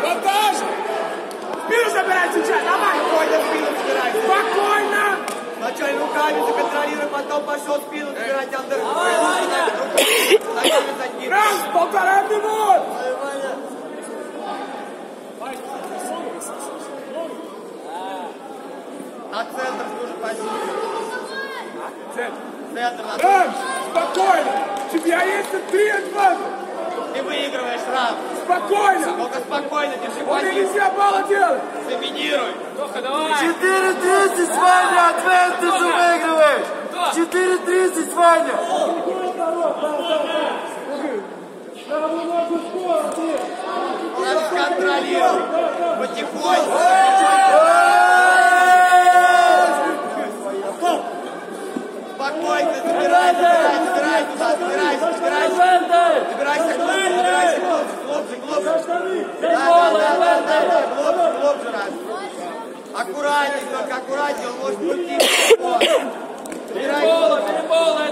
Продажа! Спину забирай сейчас, давай! Спокойно спину забирай. Спокойно! Вначале руками законтролируй, потом пошел спину забирать. Андер. Давай, Ваня! Раз, полтора минут! На центр служит позицию. Центр на Рамс, спокойно! У тебя есть три адванта! Ты выигрываешь раунд. Спокойно! Только спокойно держи позицию. нельзя балла делать! Доминируй. 4.30, Ваня, адвентажу выигрываешь! 4.30, Ваня! Надо контролировать. Потихоньку. Спокойно, забирай, забирай, забирай! Забирайся глубже, забирайся глубже, глубже, глубже. Да, да, да, да, да, да, глубже, глубже раз. Аккуратнее, аккуратнее, он может уйти. Перебола, перебола,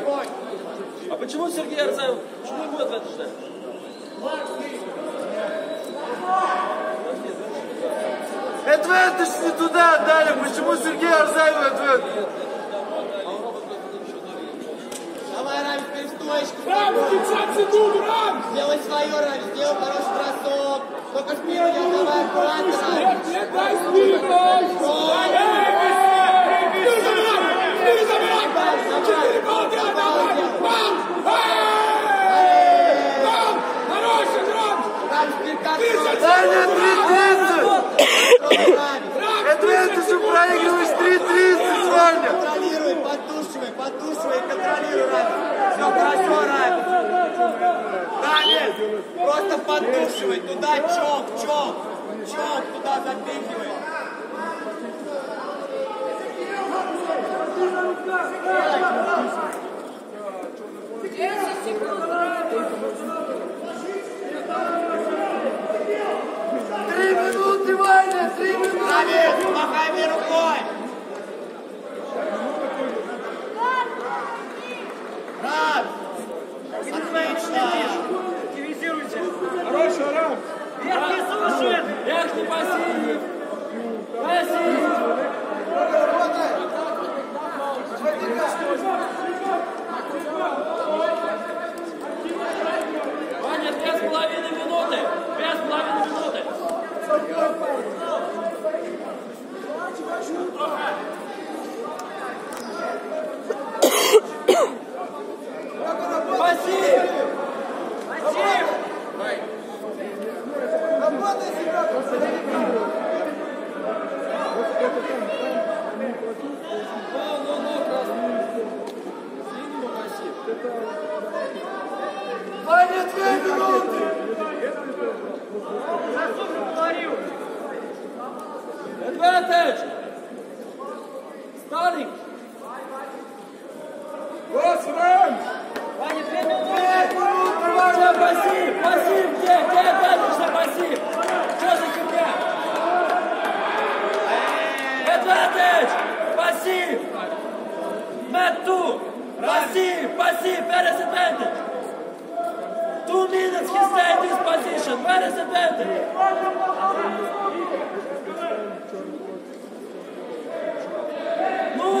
спокойно. А почему Сергей Арзаев, почему ему адвентаж дали? Адвентаж не туда отдали, почему Сергей Арзаев адвентаж? Давай, Стоечку. Рамс, 50 секунд, Рамс! Сделай свое, Рами, сделай хороший бросок. Только спину не отдавай, аккуратно, Рами. Нет, нет, дай спину! Забирай! Четыре балла делай, давай! Эй! Рамс! Хороший, Рамс! Рами, теперь как Ваня, 3.30! Рами. Адвентажу проигрываешь 3.30, Ваня! Контролируй, поддушивай, поддушивай, контролируй, Рами. Все хорошо, Рами. Рами, просто поддушивай, туда чок, чок, чок, туда запихивай. Три минуты, Ваня, три минуты! Рами, махай мне рукой. Vasco, Vasco! Ваня, две минуты! Advantage! Starting! Гос, Рамс! Ваня, две минуты! Где пассив? Пассив где? Где advantage Passy, Passy, Perez advantage. Two minutes he stayed in this position. Perez advantage. Ну!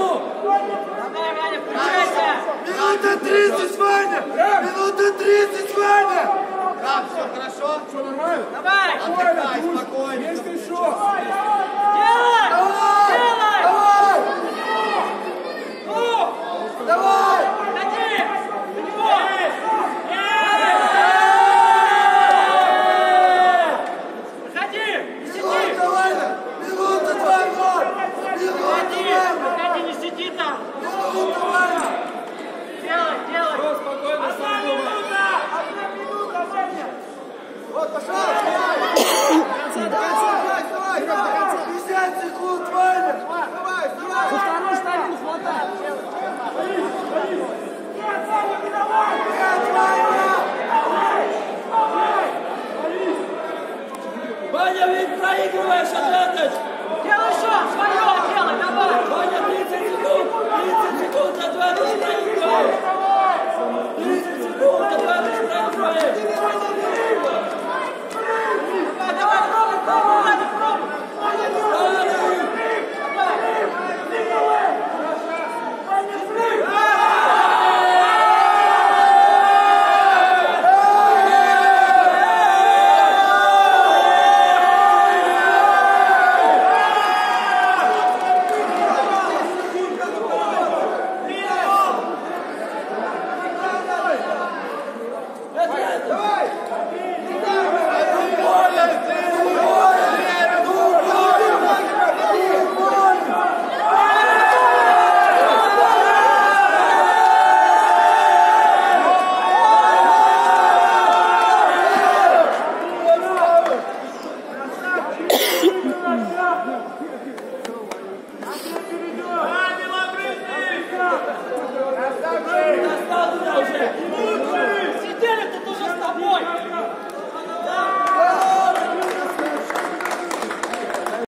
Минута 30, Ваня! Минута 30, Ваня! Да, все хорошо? Все нормально? Давай! Отдыхай, спокойно. Есть еще! Делай! Делай! Давай! Давай! Trump.